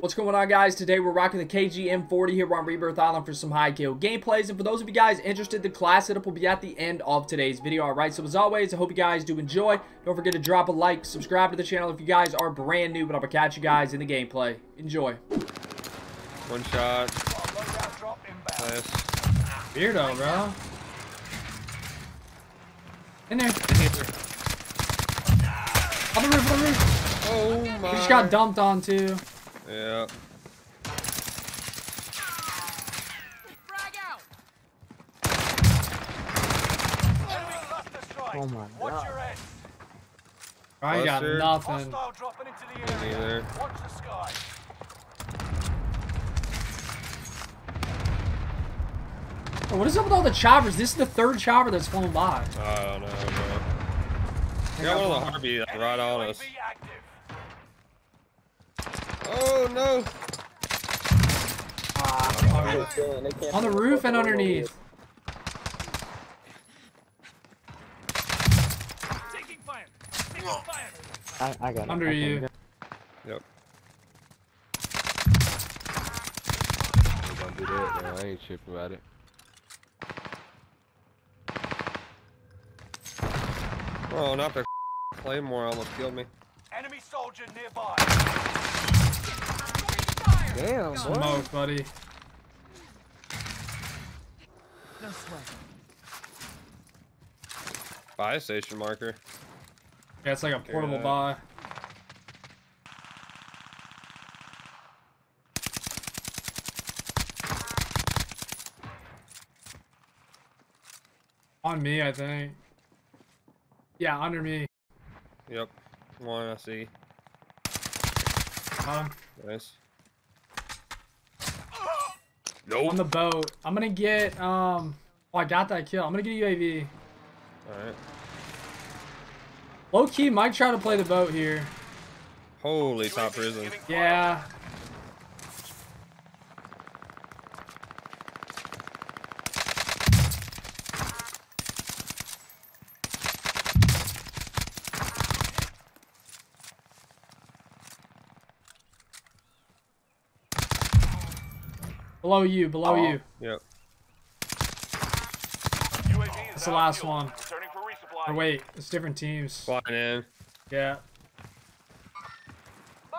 What's going on guys? Today we're rocking the KG-M40 here on Rebirth Island for some high kill gameplays. And for those of you guys interested, the class setup will be at the end of today's video. Alright, so as always, I hope you guys do enjoy. Don't forget to drop a like, subscribe to the channel if you guys are brand new, but I'm going to catch you guys in the gameplay. Enjoy. One shot. Nice. Beardo, bro. In there. On the roof, on the roof. Oh my. He just got dumped on too. Yeah. Oh my god. I got Buster. nothing. Me neither. Watch the sky. Oh, what is up with all the choppers? This is the third chopper that's flown by. I don't know, bro. I got one of the Harpy like, right on us. Be active. Oh no. Ah, On the roof and underneath. Taking fire. Taking fire. I, I got it. Under I you. got it. Yep. Don't do that, man. I ain't tripping about it. Oh, not the Claymore almost killed me. Enemy soldier nearby. Damn, boy. Smoke, buddy. Buy station marker. Yeah, it's like a portable that. buy. On me, I think. Yeah, under me. Yep. One I see. Um, Nice. On the boat. I'm gonna get, um... Oh, I got that kill. I'm gonna get a UAV. Alright. Low key, might try to play the boat here. Holy top prison. Yeah. Below you, below you. Yep. UAV is That's the last one. Returning. Or wait, it's different teams. Flying in. Yeah.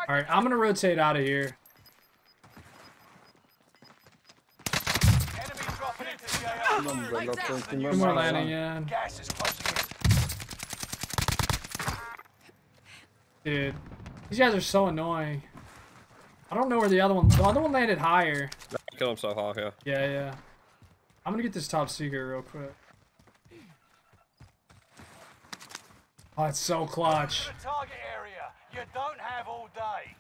Alright, I'm gonna rotate out of here. Enemy dropping into. Two more landing in. Gas is closing in. Dude, these guys are so annoying. I don't know where the other one. The other one landed higher. Kill himself off, yeah. Yeah, yeah. I'm gonna get this top secret real quick. Oh, it's so clutch. To the target area. You don't have all day.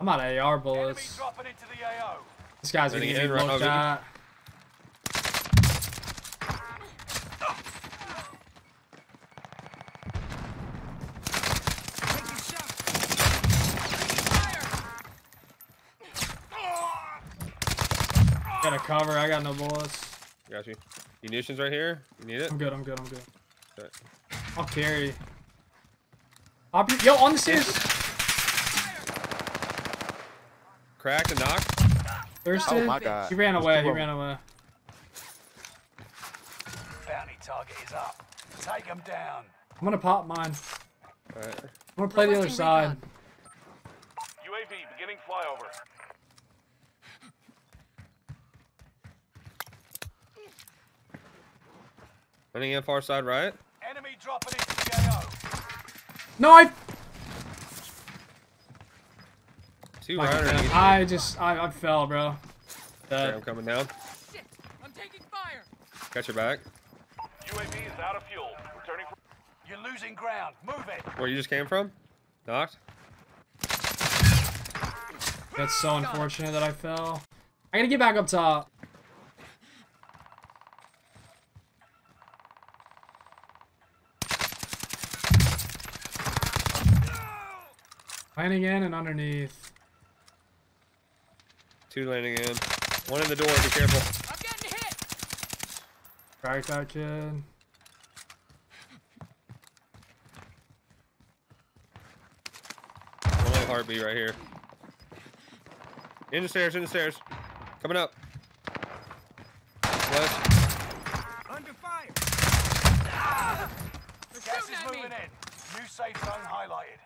I'm out of AR Enemy bullets. dropping into the AO. This guy's gonna get in, me right looked over at. Got a cover. I got no bullets. Got you. Munitions right here. You need it? I'm good. I'm good. I'm good. Okay. I'll carry. Up Yo, on the stairs. Cracked and knocked. Thirsted. Oh my god. He ran away. He ran away. Bounty target is up. Take them down. I'm gonna pop mine. Alright. I'm gonna play the other side. UAV beginning flyover. Running in far side right. Enemy dropping into the AO. No, I. Two right underneath. Uh, I just, I, I fell, bro. Okay, Dead. I'm coming down. Shit! I'm taking fire! Got your back. UAV is out of fuel. Returning for. You're losing ground. Move it. Where you just came from? Knocked. That's so unfortunate that I fell. I gotta get back up top. Landing in and underneath. Two landing in. One in the door. Be careful. I'm getting hit! Crack that kid. heartbeat right here. In the stairs, in the stairs. Coming up. Left. Under fire. They're Gas is at me. moving in. New safe zone highlighted.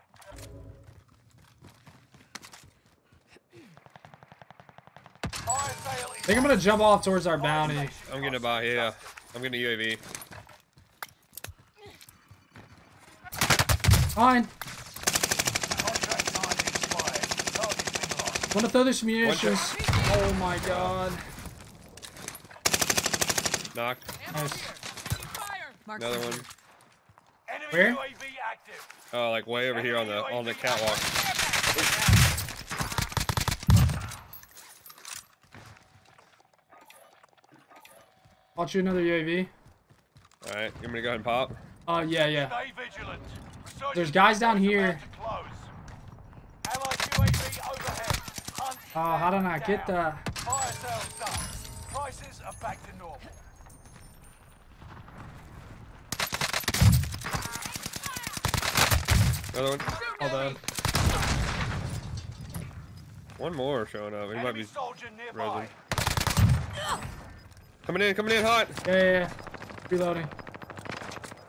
Fire sale I think I'm gonna jump off towards our bounty. I'm gonna buy, yeah. I'm gonna UAV. Fine. Contract time expired. Target's been lost. Wanna throw this munitions? Oh my god. Knock. Ammo Nice. here. Taking fire. Mark Another one. Enemy Where? UAV active. Oh, like way over here on the on the catwalk. I'll shoot another UAV. All right, you want me to go ahead and pop? Uh, yeah, yeah. Stay vigilant. Resurgence There's guys down here. about to close. Allied UAV overhead. Hunt Oh, how did them I get down. that? Fire sales done. Prices are back to normal. Another one. Hold on. One more showing up. He might be soldier nearby. resin. Coming in, coming in hot. Yeah, yeah, yeah. Reloading.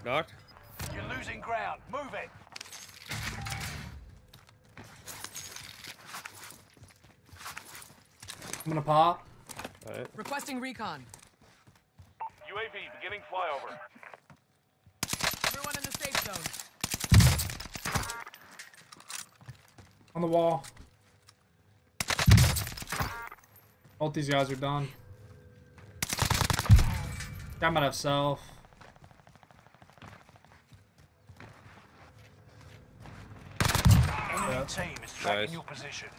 Knocked. You're losing ground. Move it. I'm gonna pop. All right. Requesting recon. UAV beginning flyover. Everyone in the safe zone. On the wall. Both these guys are done. Guy might have self. Enemy Yep. team is tracking Nice. your position.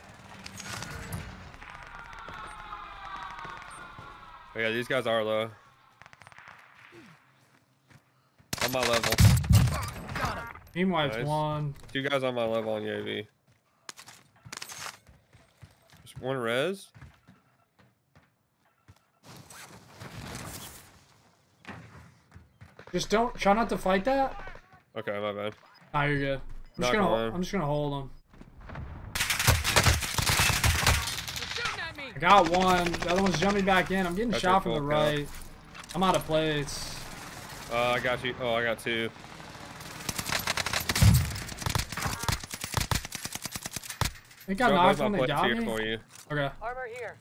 Oh, yeah, these guys are low. On my level. Team wipes Nice. one. Two guys on my level on UAV. Just one res. Just don't try not to fight that. Okay, my bad. Nah, you're good. I'm just Not gonna. going. I'm just gonna hold them. They're shooting at me. I got one. The other one's jumping back in. I'm getting That's shot your from the full kill. right. I'm out of place. Uh, I got you. Oh, I got two. I think I Drop knocked when they plates got me. for you. Okay. Armor here.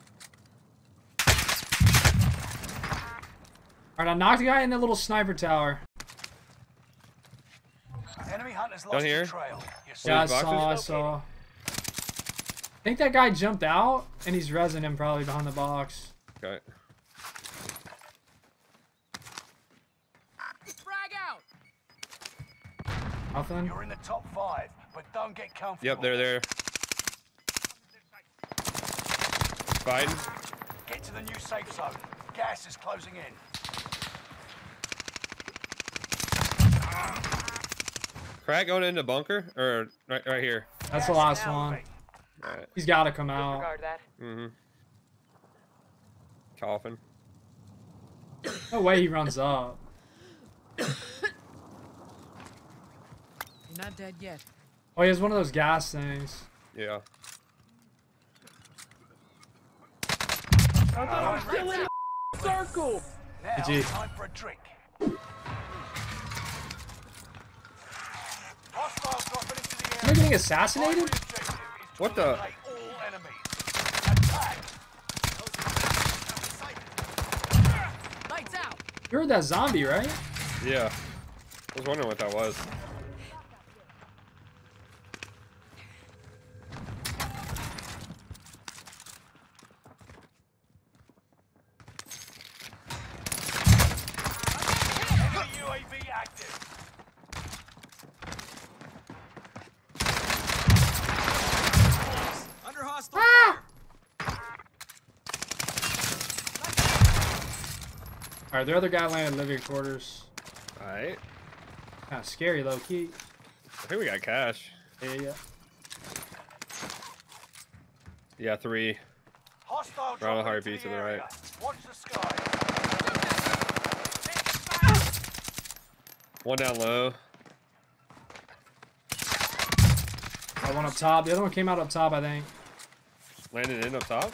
Alright, I knocked the guy in the little sniper tower. Enemy hunters Down lost here? trail. Yeah, I saw, I saw. I think that guy jumped out, and he's resin him probably behind the box. Okay. Frag out. Nothing. You're in the top five, but don't get comfortable. Yep, they're there. Fighting. Get to the new safe zone. Gas is closing in. Crack going into bunker or right, right here. That's the last one. moving. All right. He's got to come out. Mm-hmm. Coughing. No way he runs up. You're not dead yet. Oh, he has one of those gas things. Yeah. i thought i was still in Now, GG. time for a drink. Getting assassinated? Primary objective is to What the- eliminate all enemies. Attack. Lights out. You heard that zombie, right? Yeah. I was wondering what that was. Enemy UAV active. Under hostile. Alright, the other guy landed in living quarters. All right. Kind of scary, low key. I think we got cash. Yeah, yeah. Yeah, three. Hostile Round of dropping heartbeat into to the the right. Watch the sky. One down low. Got one up top. The other one came out up top, I think. Landed in up top.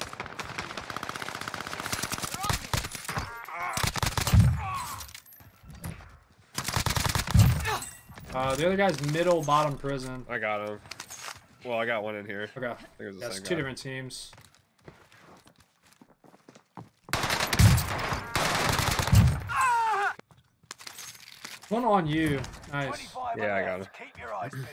Uh, the other guy's middle bottom prison. I got him. Well, I got one in here. Okay. I think it was the That's same two guy. different teams. One on you. Nice. Yeah, I got left. Keep your eyes peeled.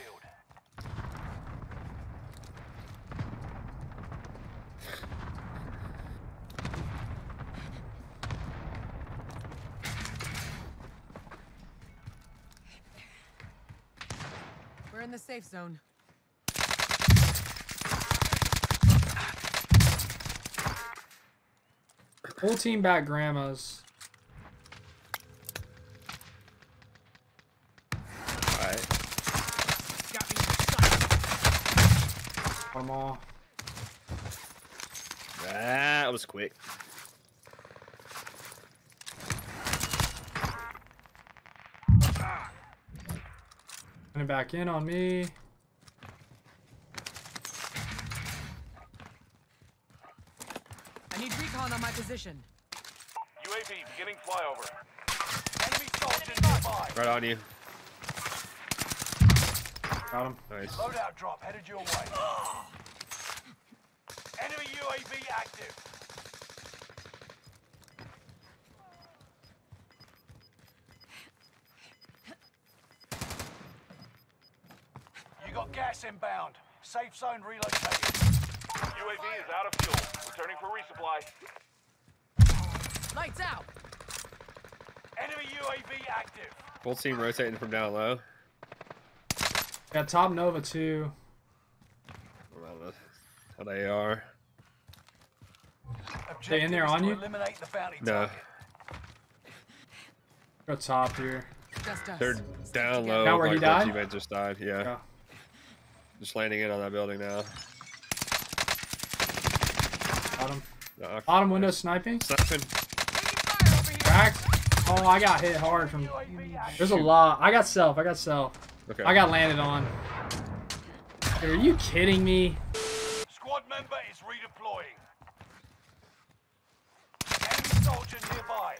We're in the safe zone. Full team back grandmas. Alright. Got me in sight. That was quick. Coming back in on me. I need recon on my position. UAV beginning flyover. Enemy soldier nearby. Right on you. Got him. Nice. Loadout drop headed your way. Enemy UAV active. You got gas inbound. Safe zone relocated. UAV is out of fuel. Returning for resupply. Lights out. Enemy UAV active. Full team rotating from down low. Got top Nova too. I don't know how they are. They in there on you? Eliminate the bounty No. target. Go top here. Just us. They're down together. low. Now where he like where died? teammate just died. Yeah. Yeah. Just landing in on that building now. Bottom. No, Bottom window sniping. Sniping. Taking fire over here. Cracked. Oh, I got hit hard from. UAV. There's a lot. I got self. I got self. Okay. I got landed on. Dude, are you kidding me? Squad member is redeploying. Enemy soldier nearby.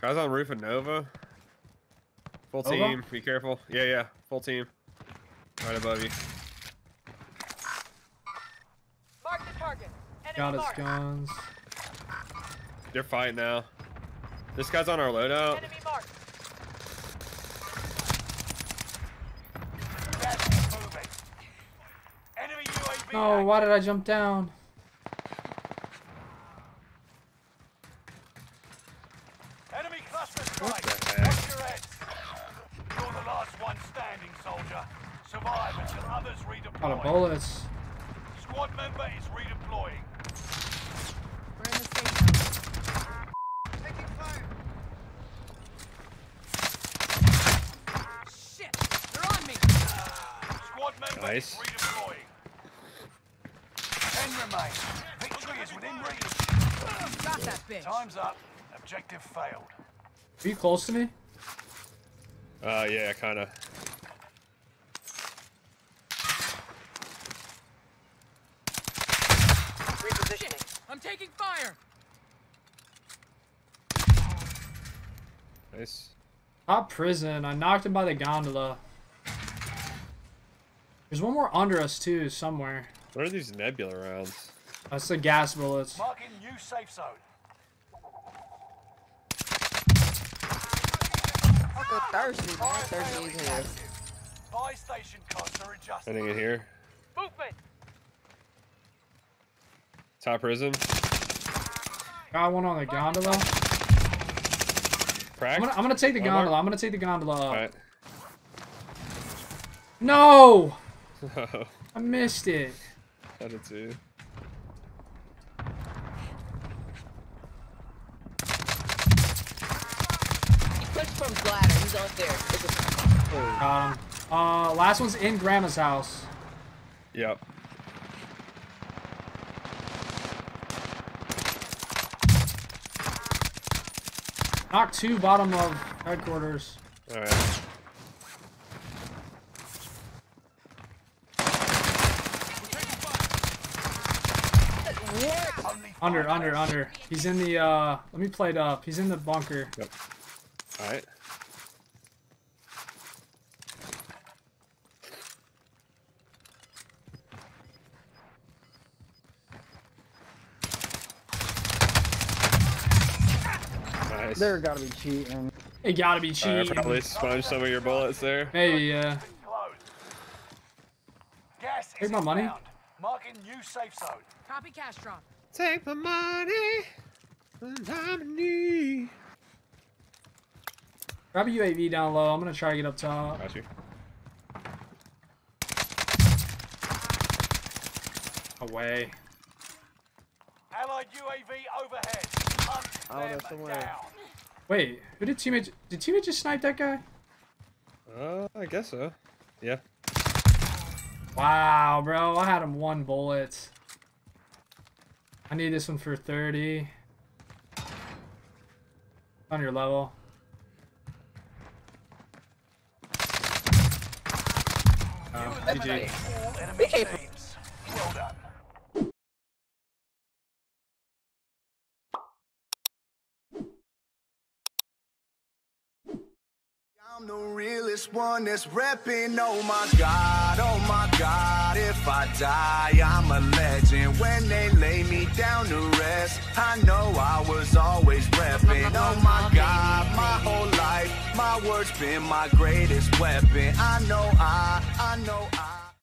Guys on roof of Nova. Full Nova? team. Be careful. Yeah, yeah. Full team. Right above you. Mark the target. Enemy Got his marked. guns. They're fighting now. This guy's on our loadout. Enemy marked. Gas is moving. Enemy UAV No, oh, why did I jump down? Enemy cluster strike. Survive until others Out of redeploy. bullets. Squad member is redeploying. We're in the safe zone. Shit! They're on me. Squad member Nice. is redeploying. Ten remain. Victory is within reach. Got that bitch. Time's up. Objective failed. Are you close to me? Uh, yeah, kind of. Repositioning. I'm taking fire. Nice. Top prison. I knocked him by the gondola. There's one more under us too, somewhere. What are these nebula rounds? That's the gas bullets. Marking new safe zone. Fucking thirsty, man. Thirsty as hell. Buy station costs are adjusted. Anything in here? Movement. Top prison. Got one on the gondola. Cracked. I'm gonna, I'm gonna take the One more? gondola. I'm gonna take the gondola up. Alright. No! I I missed it. did too. He pushed from bladder. He's on there. It's a- Got him. Uh, last one's in Grandma's house. Yep. Knock two, bottom of headquarters. Alright. Under, under, under. He's in the, uh, let me play it up. He's in the bunker. Yep. Alright. Nice. They're gotta be cheating. It gotta be I cheating. probably sponged some of your bullets there. Maybe, yeah. Close. Gas Take my money. Marking new safe zone. Copy cash drop. Take my money. when I'm in need. Grab a UAV down low. I'm gonna try to get up top. Got you. Away. Allied UAV overhead. Hunt Oh, them there's somewhere. down. Wait, who did teammate? Did teammate just snipe that guy? Uh, I guess so. Yeah. Wow, bro. I had him one bullet. I need this one for 30. On your level. Oh, GG. I'm the realest one that's repping. Oh my god, oh my god. If I die, I'm a legend. When they lay me down to rest, I know I was always repping. Oh my god, my whole life, my words been my greatest weapon. I know I, I know I.